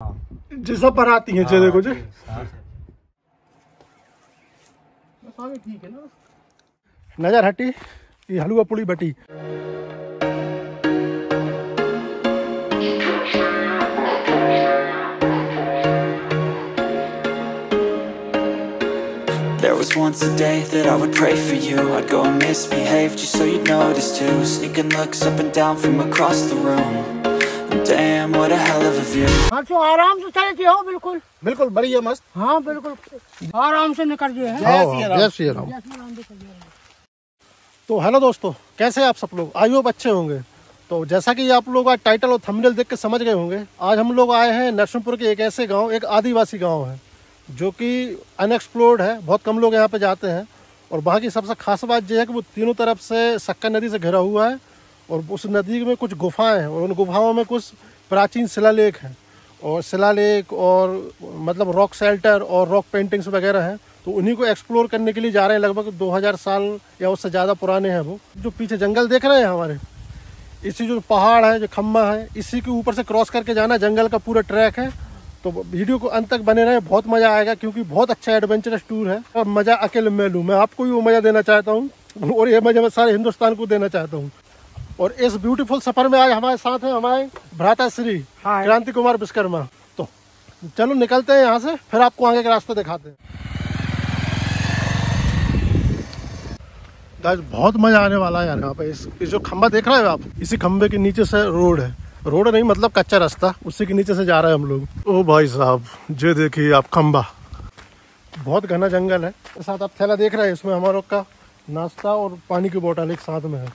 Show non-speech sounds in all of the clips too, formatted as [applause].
जैसा पर आती है जे देखो जे ठीक है ना नज़र हटी ये हलवा पुड़ी बटी There was once a day that I would pray for you I'd go and misbehave just so you'd notice too Sneaking looks up and down from across the room Damn, what a hell of a view. हाँ तो आराम से चलती हो बिल्कुल। बिल्कुल बढ़िया मस्त। हाँ बिल्कुल। आराम से निकल गए हैं। हाँ, हाँ, तो हेलो दोस्तों कैसे हैं आप सब लोग? आई होप अच्छे होंगे। तो जैसा कि आप लोग आज टाइटल और थंबनेल देख के समझ गए होंगे आज हम लोग आए हैं नरसिंहपुर के एक ऐसे गाँव एक आदिवासी गाँव है जो कि अनएक्सप्लोर्ड है। बहुत कम लोग यहाँ पे जाते हैं। और वहाँ की सबसे खास बात यह है कि वो तीनों तरफ़ से सक्कर नदी से घिरा हुआ है। और उस नदी में कुछ गुफाएँ हैं और उन गुफाओं में कुछ प्राचीन शिलालेख हैं। और शिलालेख और मतलब रॉक शेल्टर और रॉक पेंटिंग्स वगैरह हैं। तो उन्हीं को एक्सप्लोर करने के लिए जा रहे हैं लगभग 2000 साल या उससे ज़्यादा पुराने हैं वो। जो पीछे जंगल देख रहे हैं हमारे, इसी जो पहाड़ है, जो खम्बा है, इसी के ऊपर से क्रॉस करके जाना जंगल का पूरा ट्रैक है। तो वीडियो को अंत तक बने रहे, बहुत मज़ा आएगा क्योंकि बहुत अच्छा एडवेंचरस टूर है। और मज़ा अकेले मैं लूँ। मैं आपको भी वो मज़ा देना चाहता हूँ और ये मज़ा मैं सारे हिंदुस्तान को देना चाहता हूँ। और इस ब्यूटीफुल सफ़र में आज हमारे साथ है हमारे भ्राता श्री। क्रांति कुमार विश्वकर्मा। तो चलो निकलते हैं यहाँ से फिर आपको आगे का रास्ता दिखाते हैं। गाइस बहुत मज़ा आने वाला है यार यहाँ पे। इस, इस जो खंबा देख रहे हो आप? इसी खंबे के नीचे से रोड है। रोड नहीं मतलब कच्चा रास्ता। उसी के नीचे से जा रहे हैं हम लोग। ओ भाई साहब ये देखिए आप खंबा बहुत घना जंगल है। साथ आप थैला देख रहे हैं इसमें हमारे का नाश्ता और पानी की बोतल एक साथ में है।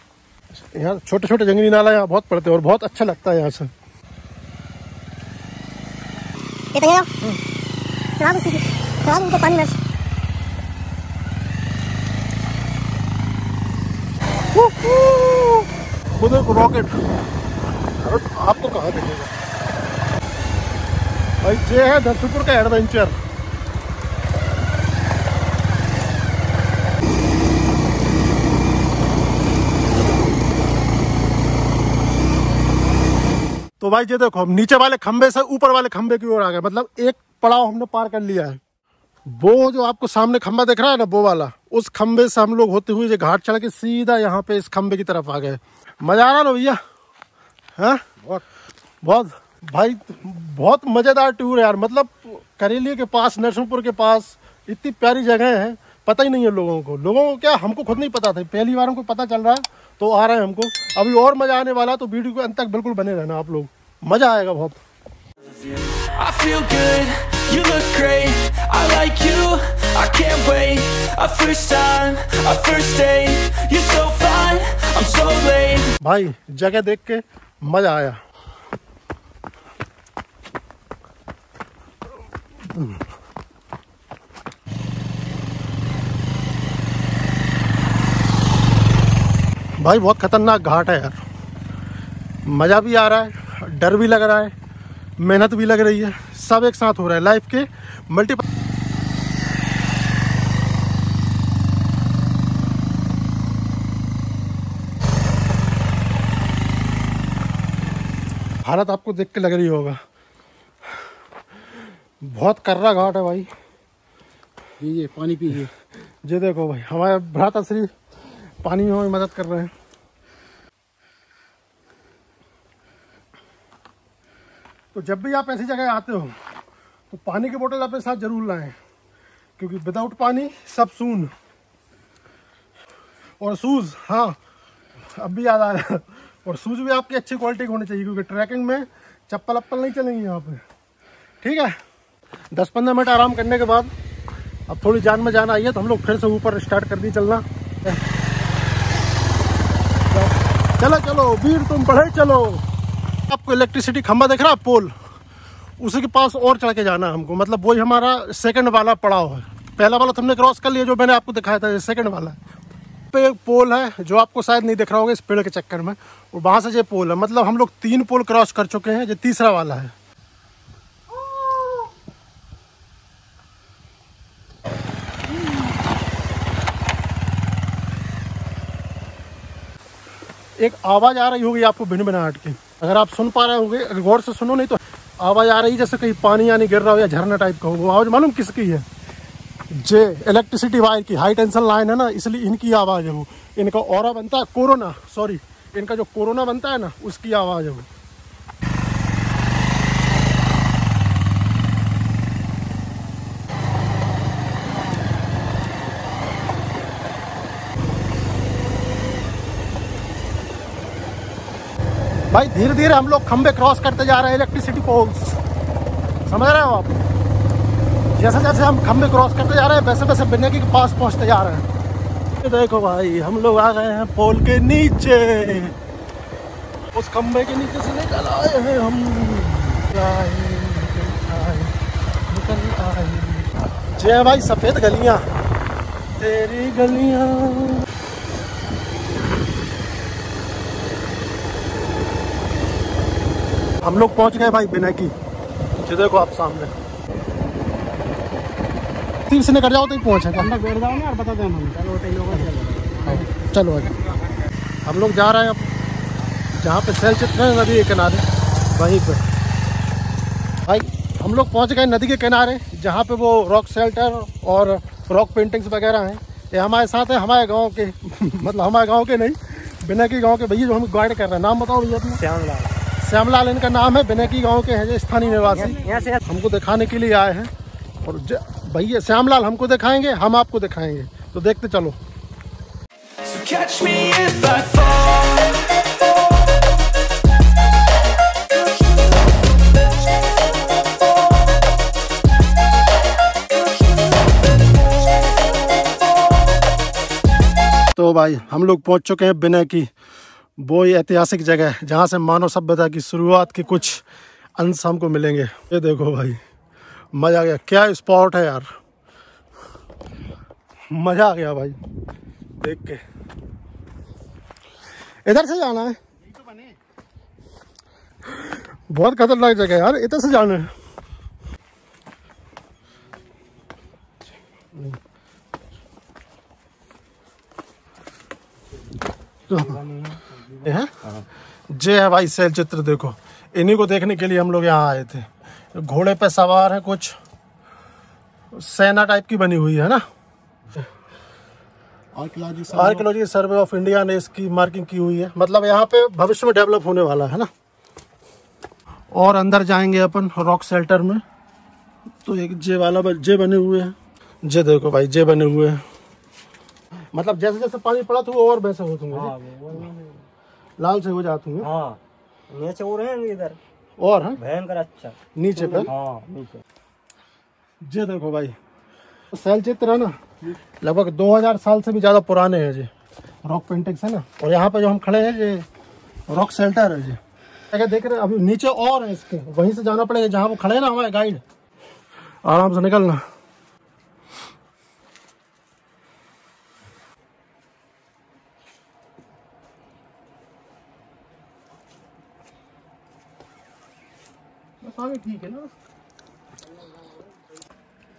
यहाँ छोटे छोटे जंगली नाला यहाँ बहुत पड़ते हैं और बहुत अच्छा लगता है यहाँ से। पानी में खुद एक रॉकेट आपको कहाँ दिखेगा? भाई ये है नरसिंहपुर का एडवेंचर तो भाई ये देखो हम नीचे वाले खंबे से ऊपर वाले खंबे की ओर आ गए। मतलब एक पड़ाव हमने पार कर लिया है। वो जो आपको सामने खंबा दिख रहा है ना वो वाला उस खंबे से हम लोग होते हुए घाट चढ़ के सीधा यहाँ पे इस खंबे की तरफ़ आ गए। मज़ा आ रहा ना भैया? हाँ? बहुत। बहुत। भाई बहुत मज़ेदार टूर है यार। मतलब करेली के पास नरसिंहपुर के पास इतनी प्यारी जगह है। पता ही नहीं है लोगों को। लोगों को क्या हमको खुद नहीं पता था। पहली बार हमको पता चल रहा है तो आ रहे हैं हमको। अभी और मज़ा आने वाला है तो वीडियो के अंत तक बिल्कुल बने रहना आप लोग। मज़ा आएगा बहुत। I feel good, you look great I like you, I can't wait. A first time, a first date You're so fine, I'm so late. भाई जगह देख के मज़ा आया। भाई बहुत खतरनाक घाट है यार। मज़ा भी आ रहा है डर भी लग रहा है मेहनत भी लग रही है सब एक साथ हो रहा है लाइफ के मल्टीपल हालत आपको देख के लग रही होगा। बहुत कर्रा घाट है भाई। पीजिए पानी पीजिए ये देखो भाई हमारे भ्राता श्री पानी में मदद कर रहे हैं। तो जब भी आप ऐसी जगह आते हो तो पानी की बोतल अपने साथ ज़रूर लाएँ, क्योंकि विदाउट पानी, सब सून। और शूज़ हाँ अब भी याद आ रहा है। और शूज़ भी आपकी अच्छी क्वालिटी के होने चाहिए, क्योंकि ट्रैकिंग में चप्पल अप्पल नहीं चलेंगी यहाँ पे। ठीक है? दस पंद्रह मिनट आराम करने के बाद, अब थोड़ी जान में जान आई है तो हम लोग फिर से ऊपर स्टार्ट कर दी चलना। चलो चलो, वीर तुम बढ़े, चलो। आपको इलेक्ट्रिसिटी खंबा देख रहा, पोल। उसी के पास और चढ़ के जाना है हमको। मतलब वही हमारा सेकंड वाला पड़ाव है। पहला वाला तुमने क्रॉस कर लिया, जो मैंने आपको दिखाया था, ये सेकंड वाला है। पे एक पोल है, जो आपको शायद नहीं दिख रहा होगा इस पेड़ के चक्कर में। और वहाँ से ये पोल है मतलब हम लोग तीन पोल क्रॉस कर चुके हैं, ये तीसरा वाला है। एक आवाज़ आ रही होगी आपको भिन्न भिनाहट की। अगर आप सुन पा रहे होंगे गौर से सुनो, नहीं तो आवाज़ आ रही जैसे कहीं पानी यानी गिर रहा हो या झरना टाइप का हो वो आवाज़ मालूम किसकी है? जे इलेक्ट्रिसिटी वायर की। हाई टेंशन लाइन है ना, इसलिए इनकी आवाज़ है वो। इनका और बनता है कोरोना सॉरी इनका जो कोरोना बनता है ना, उसकी आवाज़ है वो। भाई धीरे धीरे हम लोग खंबे क्रॉस करते जा रहे हैं इलेक्ट्रिसिटी पोल्स समझ रहे हो आप? जैसे जैसे हम खंबे क्रॉस करते जा रहे हैं वैसे वैसे बिन्नेकी के पास पहुँचते जा रहे हैं। देखो भाई, हम लोग आ गए हैं पोल के नीचे। उस खंबे के नीचे से निकल आए हैं हम। निकल आए। जय भाई, सफ़ेद गलियाँ। तेरी गलियाँ। हम लोग पहुँच गए भाई बिना की। जो देखो आप सामने। तीर से निकल जाओ तो ही पहुंचेगा बैठ जाओ ना बता दें चलो तो लोगों से। चलो आगे हम लोग जा रहे हैं अब। जहाँ पे सेल चित्र है नदी के किनारे वहीं पे। भाई हम लोग पहुँच गए नदी के किनारे जहाँ पे वो रॉक शेल्टर और रॉक पेंटिंग्स वगैरह हैं। ये हमारे साथ है हमारे गाँव के [laughs] मतलब हमारे गाँव के नहीं बिना की गाँव के। भैया जो हम गाइड कर रहे हैं नाम बताओ भैया अपना। श्यामलाल। श्यामलाल इनका नाम है बिनेकी गाँव के हैं स्थानीय निवासी। यहाँ से हमको दिखाने के लिए आए हैं। और भैया श्यामलाल हमको दिखाएँगे हम आपको दिखाएँगे। तो देखते चलो। So. तो भाई हम लोग पहुँच चुके हैं बिना की वो ऐतिहासिक जगह है, जहाँ से मानव सभ्यता की शुरुआत के कुछ अंश हमको मिलेंगे। ये देखो भाई, मज़ा आ गया। क्या स्पॉट है यार? मज़ा आ गया भाई, देख के। इधर से जाना है। बहुत खतरनाक जगह है यार, इधर से जाना है। जे है भाई शैल चित्र देखो। इन्हीं को देखने के लिए हम लोग यहाँ आए थे। घोड़े पे सवार है कुछ। सेना टाइप की बनी हुई है ना? आर्कियोलॉजी सर्वे ऑफ़ इंडिया ने इसकी मार्किंग की हुई है। मतलब यहाँ पे भविष्य में डेवलप होने वाला है ना? और अंदर जाएँगे अपन रॉक सेल्टर में। तो एक जे वाला जे बने हुए हैं। जे देखो भाई जे बने हुए हैं। मतलब जैसे जैसे पानी पड़ा तो वो और वैसे होते होंगे लाल से हो जाते होंगे हाँ नीचे हो रहे हैं इधर। और है? भयंकर अच्छा। नीचे पे? हाँ नीचे। जे देखो भाई सेल चित्र है ना लगभग 2000 साल से भी ज़्यादा पुराने हैं जी। रॉक पेंटिंग्स है ना? और यहाँ पे जो हम खड़े हैं ये रॉक शेल्टर है जी। अगर देख रहे हैं अभी नीचे और है इसके। वहीं से जाना पड़ेगा जहाँ वो खड़े हैं ना हमारे गाइड आराम से निकलना। बस ठीक है ना?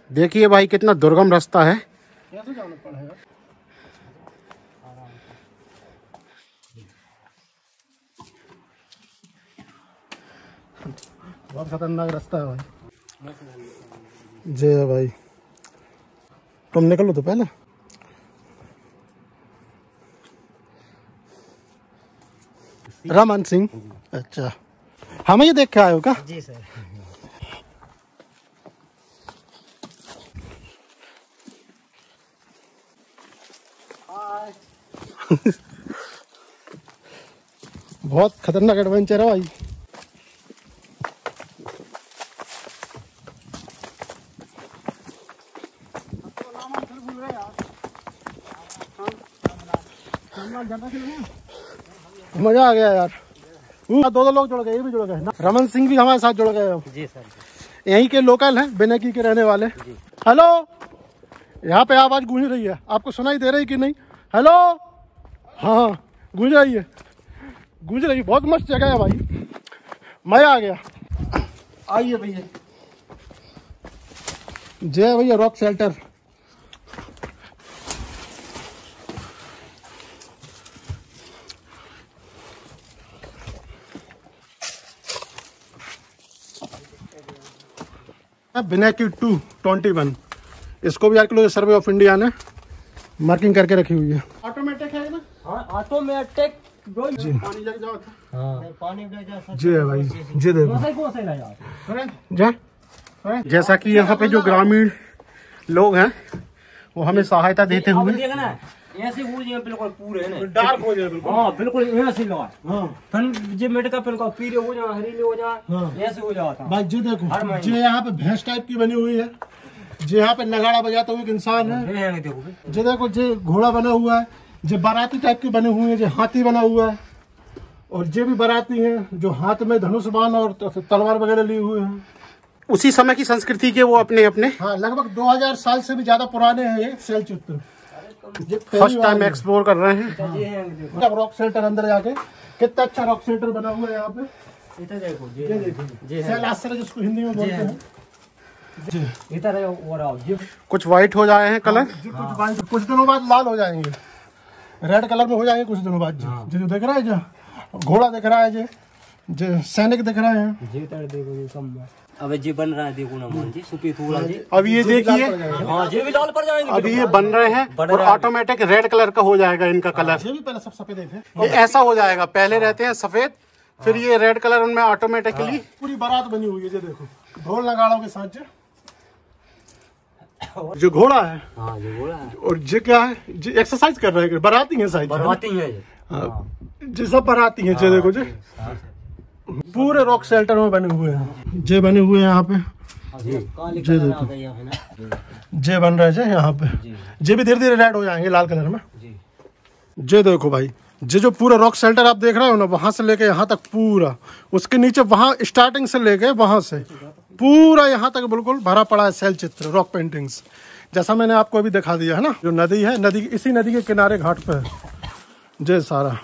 देखिए भाई कितना दुर्गम रास्ता है। कैसे जाना पड़ेगा? बहुत खतरनाक रास्ता है भाई। जय भाई। तुम निकलो तो पहले। रमन सिंह अच्छा। हमें ये देख के आए हो क्या? जी सर। [laughs] बहुत खतरनाक एडवेंचर है भाई। मज़ा आ गया यार। दो दो लोग जुड़ गए ये भी जुड़ गए। रमन सिंह भी हमारे साथ जुड़ गए। जी सर। यहीं के लोकल हैं बेनेकी के रहने वाले। हेलो? यहाँ पे आवाज़ गूंज रही है। आपको सुनाई दे रही कि नहीं? हेलो? हाँ गूंज रही है। गूंज रही है। बहुत मस्त जगह है भाई। मज़ा आ गया। आइए भैया। जय भैया रॉक शेल्टर। बिनेकी टू ट्वेंटी वन इसको भी आर्कियोलॉजी सर्वे ऑफ़ इंडिया ने मार्किंग करके रखी हुई है। ऑटोमेटिक है ना? हाँ ऑटोमेटिक जी पानी लग जाओ हाँ। पानी लग जाओ जी है भाई जी देखो सही कौन सही लगा जा जैसा कि यहाँ पे जो ग्रामीण लोग हैं वो हमें सहायता देते हुए ऐसे हो जाए बिल्कुल पूरे है डार्क हो जाए बिल्कुल। हाँ बिल्कुल ऐसे ही लगा। हाँ। फिर जे मेट का फिर का पीले हो जाए हरीले हो जाए हाँ। ऐसे हो जाता। भाई जी देखो हर महीने। यहाँ पे भैंस टाइप की बनी हुई है जी यहाँ पे नगाड़ा बजाता हुआ एक इंसान है। ये देखो बे। जी देखो जी घोड़ा बना हुआ है जो बाराती टाइप के बने हुए हैं जो हाथी बना हुआ है और जे भी बाराती हैं जो हाथ में धनुष बाण और तलवार वगैरह लिए हुए हैं। उसी समय की संस्कृति के वो अपने अपने हाँ लगभग 2000 साल से भी ज़्यादा पुराने हैं ये शैल चित्र ये पहली फ़र्स्ट टाइम एक्सप्लोर कर रहे हैं। रॉक शेल्टर अंदर जाके कितना अच्छा रॉक शेल्टर बना हुआ है यहाँ पे। है जिसको हिंदी में बोलते हैं। है। कुछ व्हाइट हो जाए हैं कलर कुछ बाद- कुछ दिनों बाद लाल हो जाएँगे। रेड कलर में हो जाएँगे कुछ दिनों बाद जी। जी जो दिख रहा है जो घोड़ा देख रहा है जी। जो सैनिक दिख रहे हैं। जी इधर देखो ये कम अबे जी बन रहा है देखो ना मान जी सुपी थोड़ा जी। अब ये देखिए। हाँ जी भी लाल पड़ जाएँगे। अब ये बन रहे हैं और ऑटोमेटिक रेड कलर का हो जाएगा इनका कलर ये भी पहले सब सफ़ेद थे ये ऐसा हो जाएगा पहले रहते हैं सफ़ेद फिर ये रेड कलर उनमें ऑटोमेटिकली पूरी बारात बनी हुई है जी देखो। ढोल नगाड़ों के साथ जो। घोड़ा है। हाँ जी बोला है। और ये क्या है जी एक्सरसाइज कर रहे हैं बाराती है शायद। बरवाती है ये हाँ, जी सब बाराती है जी देखो जी। पूरे रॉक शेल्टर में बने हुए हैं। जे बने हुए हैं यहाँ पे। जी। काली जी देखो। गया है ना। जे बन रहे हैं यहाँ पे। जे। भी धीरे धीरे रेड हो जाएँगे लाल कलर में। जे। देखो भाई जे जो पूरा रॉक शेल्टर आप देख रहे हो ना वहाँ से लेके यहाँ तक पूरा उसके नीचे वहाँ स्टार्टिंग से लेके वहाँ से पूरा यहाँ तक बिल्कुल भरा पड़ा है सेल चित्र रॉक पेंटिंग्स जैसा मैंने आपको अभी दिखा दिया है ना जो नदी है नदी इसी नदी के किनारे घाट पे है। जे सारा।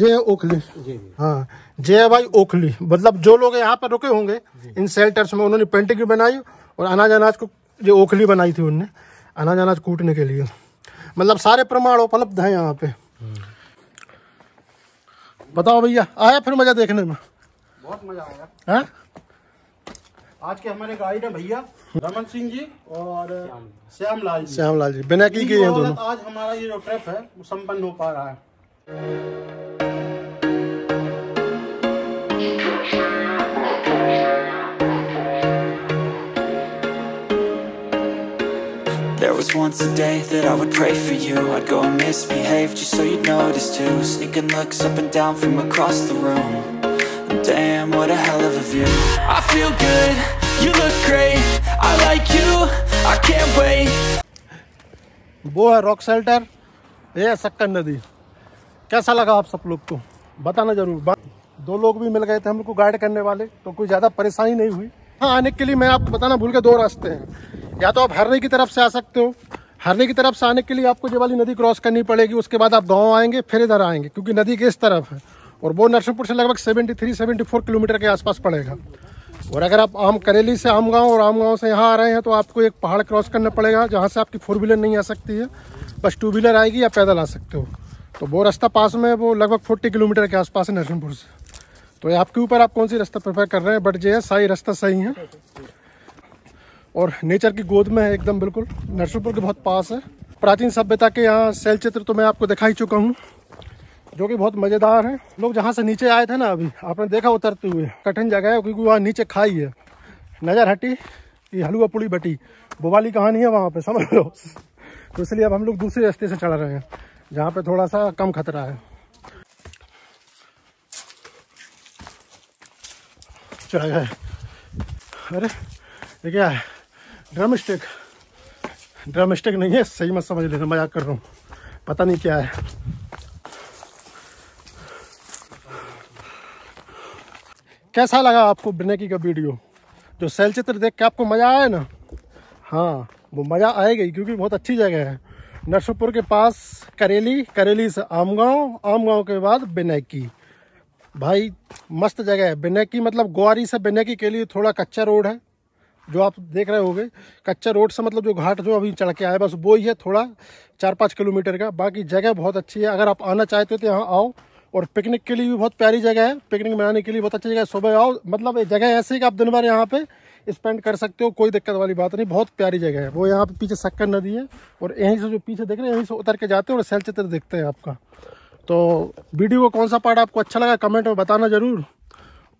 जे ओखली हाँ जे भाई ओखली। मतलब जो लोग यहाँ पर रुके होंगे इन शेल्टर्स में उन्होंने पेंटिंग भी बनाई और अनाज अनाज को जो ओखली बनाई थी उनने अनाज अनाज कूटने के लिए। मतलब सारे प्रमाण उपलब्ध हैं यहाँ पे। बताओ भैया आया फिर मज़ा देखने में? बहुत मज़ा आया। हाँ? आज के हमारे गाइड है भैया रमन सिंह जी और श्याम लाल जी। श्यामलाल जी बिना के दोनों। आज हमारा ये जो ट्रिप है वो संपन्न हो पा रहा है। was once a day that I would pray for you I'd go and misbehave just so you'd notice too Sneaking looks up and down from across the room And Damn, what a hell of a view I feel good, you look great I like you, I can't wait वो है rock shelter ये है सक्कर नदी कैसा लगा आप सब लोग को बताना जरूर बा- दो लोग भी मिल गए थे हमको गाइड करने वाले तो कोई ज़्यादा परेशानी नहीं हुई हाँ आने के लिए मैं आपको बताना भूल के दो रास्ते हैं। या तो आप हरने की तरफ़ से आ सकते हो। हरने की तरफ़ से आने के लिए आपको ये वाली नदी क्रॉस करनी पड़ेगी, उसके बाद आप गाँव आएँगे, फिर इधर आएँगे, क्योंकि नदी के इस तरफ़ है। और वो नरसिंहपुर से लगभग 73 74 किलोमीटर के आसपास पड़ेगा। और अगर आप आम करेली से आम गाँव और आम गाँव से यहाँ आ रहे हैं तो आपको एक पहाड़ क्रॉस करना पड़ेगा, जहाँ से आपकी फोर व्हीलर नहीं आ सकती है। बस टू व्हीलर आएगी या पैदल आ सकते हो। तो वो रास्ता पास में वो लगभग फोर्टी किलोमीटर के आसपास है नरसिंहपुर से। तो ये आपके ऊपर आप कौन सी रास्ता प्रेफर कर रहे हैं? बट जो है सही रास्ता सही है। और नेचर की गोद में है एकदम बिल्कुल। नरसिंहपुर के बहुत पास है। प्राचीन सभ्यता के यहाँ शैल चित्र तो मैं आपको दिखा ही चुका हूँ, जो कि बहुत मज़ेदार है। लोग जहाँ से नीचे आए थे ना अभी, आपने देखा उतरते हुए, कठिन जगह है, क्योंकि वहाँ नीचे खाई है। नज़र हटी कि हलवा पुड़ी बटी। वो वाली कहानी है वहाँ पे, समझ लो। तो इसलिए अब हम लोग दूसरे रास्ते से चढ़ रहे हैं, जहाँ पे थोड़ा सा कम खतरा है। चल गए अरे ये क्या है ड्रम स्टिक ड्रम स्टिक नहीं है सही मत समझ लेना मज़ाक कर रहा हूँ पता नहीं क्या है कैसा लगा आपको बिनेकी का वीडियो जो सेल चित्र देख के आपको मज़ा आया ना हाँ वो मज़ा आएगा ही क्योंकि बहुत अच्छी जगह है नरसिंहपुर के पास करेली करेली से आमगांव आमगांव के बाद बिनेकी भाई, मस्त जगह है। बिनेकी मतलब ग्वारी से बिनेकी के लिए थोड़ा कच्चा रोड है, जो आप देख रहे होगे। कच्चा रोड से मतलब जो घाट जो अभी चढ़ के आए बस वो ही है थोड़ा चार पाँच किलोमीटर का। बाकी जगह बहुत अच्छी है। अगर आप आना चाहते हो तो यहाँ आओ। और पिकनिक के लिए भी बहुत प्यारी जगह है। पिकनिक मनाने के लिए बहुत अच्छी जगह है। सुबह आओ। मतलब ये जगह ऐसी कि आप दिन भर यहाँ पे स्पेंड कर सकते हो। कोई दिक्कत वाली बात नहीं। बहुत प्यारी जगह है। वो यहाँ पे पीछे शक्कर नदी है। और यहीं से जो पीछे देख रहे हैं, यहीं से उतर के जाते हैं और सेल चित्र देखते हैं आपका। तो वीडियो का कौन सा पार्ट आपको अच्छा लगा कमेंट में बताना ज़रूर।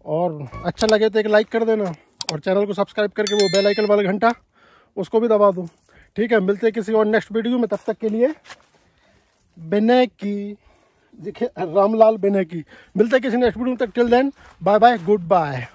और अच्छा लगे तो एक लाइक कर देना और चैनल को सब्सक्राइब करके वो बेल आइकन वाला घंटा, उसको भी दबा दूँ। ठीक है, मिलते हैं किसी और नेक्स्ट वीडियो में, तब तक के लिए बिना की, देखिए रामलाल बिना की। मिलते हैं किसी नेक्स्ट वीडियो में तक till then bye bye good bye